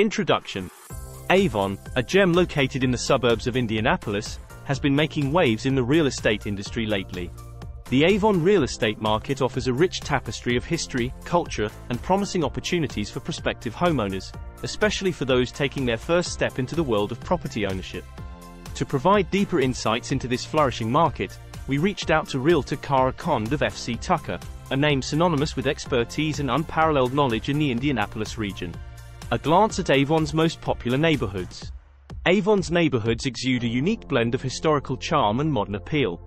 Introduction Avon, a gem located in the suburbs of Indianapolis, has been making waves in the real estate industry lately. The Avon real estate market offers a rich tapestry of history, culture, and promising opportunities for prospective homeowners, especially for those taking their first step into the world of property ownership. To provide deeper insights into this flourishing market, we reached out to realtor Cara Conde of FC Tucker, a name synonymous with expertise and unparalleled knowledge in the Indianapolis region. A glance at Avon's most popular neighborhoods. Avon's neighborhoods exude a unique blend of historical charm and modern appeal.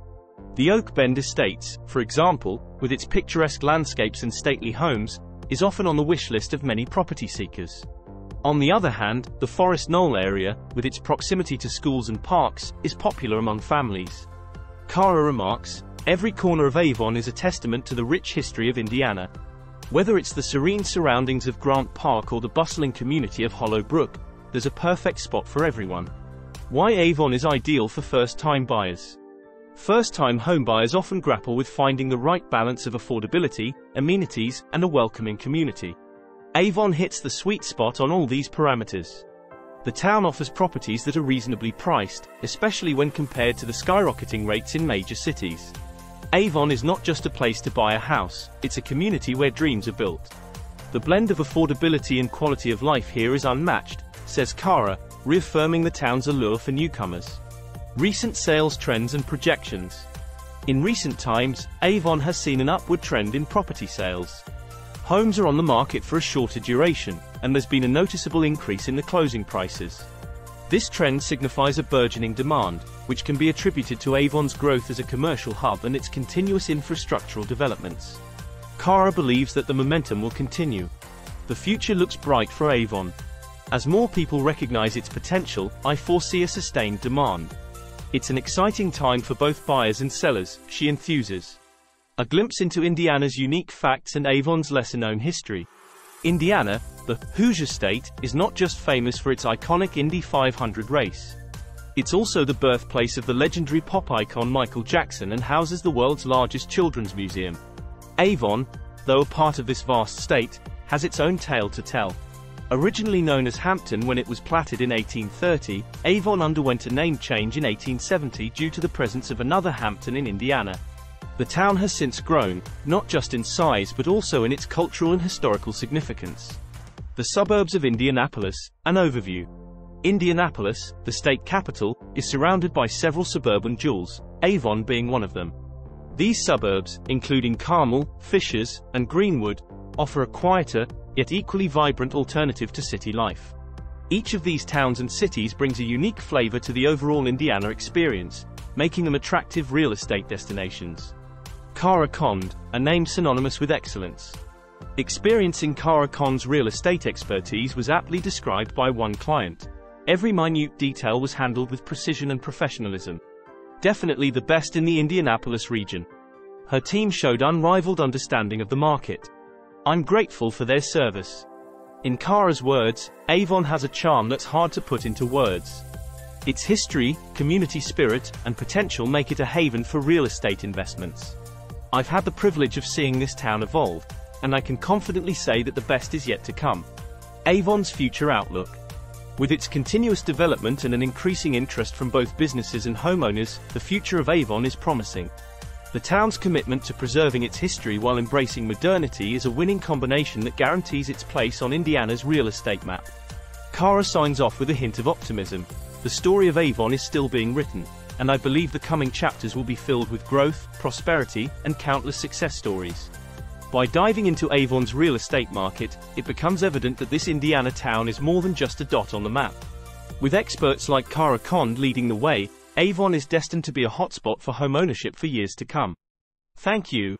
The Oak Bend Estates, for example, with its picturesque landscapes and stately homes, is often on the wish list of many property seekers. On the other hand, the Forest Knoll area, with its proximity to schools and parks, is popular among families. Cara remarks, every corner of Avon is a testament to the rich history of Indiana. Whether it's the serene surroundings of Grant Park or the bustling community of Hollow Brook, there's a perfect spot for everyone. Why Avon is ideal for first-time buyers. First-time homebuyers often grapple with finding the right balance of affordability, amenities, and a welcoming community. Avon hits the sweet spot on all these parameters. The town offers properties that are reasonably priced, especially when compared to the skyrocketing rates in major cities. Avon is not just a place to buy a house, it's a community where dreams are built. The blend of affordability and quality of life here is unmatched, says Cara, reaffirming the town's allure for newcomers. Recent sales trends and projections. In recent times, Avon has seen an upward trend in property sales. Homes are on the market for a shorter duration, and there's been a noticeable increase in the closing prices. This trend signifies a burgeoning demand, which can be attributed to Avon's growth as a commercial hub and its continuous infrastructural developments. Cara believes that the momentum will continue. The future looks bright for Avon. As more people recognize its potential, I foresee a sustained demand. It's an exciting time for both buyers and sellers, she enthuses. A glimpse into Indiana's unique facts and Avon's lesser-known history. Indiana, the Hoosier State, is not just famous for its iconic Indy 500 race. It's also the birthplace of the legendary pop icon Michael Jackson and houses the world's largest children's museum. Avon, though a part of this vast state, has its own tale to tell. Originally known as Hampton when it was platted in 1830, Avon underwent a name change in 1870 due to the presence of another Hampton in Indiana. The town has since grown, not just in size but also in its cultural and historical significance. The suburbs of Indianapolis, an overview. Indianapolis, the state capital, is surrounded by several suburban jewels, Avon being one of them. These suburbs, including Carmel, Fishers, and Greenwood, offer a quieter, yet equally vibrant alternative to city life. Each of these towns and cities brings a unique flavor to the overall Indiana experience, making them attractive real estate destinations. Cara Conde, a name synonymous with excellence. Experiencing Cara Conde's real estate expertise was aptly described by one client. Every minute detail was handled with precision and professionalism. Definitely the best in the Indianapolis region. Her team showed unrivaled understanding of the market, I'm grateful for their service. In Cara's words, Avon has a charm that's hard to put into words. Its history, community spirit, and potential make it a haven for real estate investments. I've had the privilege of seeing this town evolve, and I can confidently say that the best is yet to come. Avon's future outlook. With its continuous development and an increasing interest from both businesses and homeowners, the future of Avon is promising. The town's commitment to preserving its history while embracing modernity is a winning combination that guarantees its place on Indiana's real estate map. Cara signs off with a hint of optimism. The story of Avon is still being written, and I believe the coming chapters will be filled with growth, prosperity, and countless success stories. By diving into Avon's real estate market, it becomes evident that this Indiana town is more than just a dot on the map. With experts like Cara Conde leading the way, Avon is destined to be a hotspot for homeownership for years to come. Thank you.